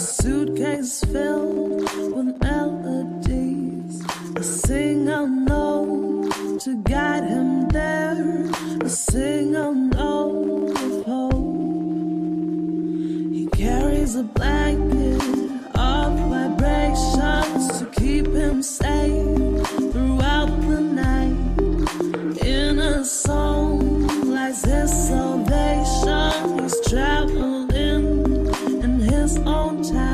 suitcase filled with melodies. I sing a to guide him there. I sing a no of hope. He carries a blanket of vibrations to keep him safe throughout the night. In a song lies his soul. long time.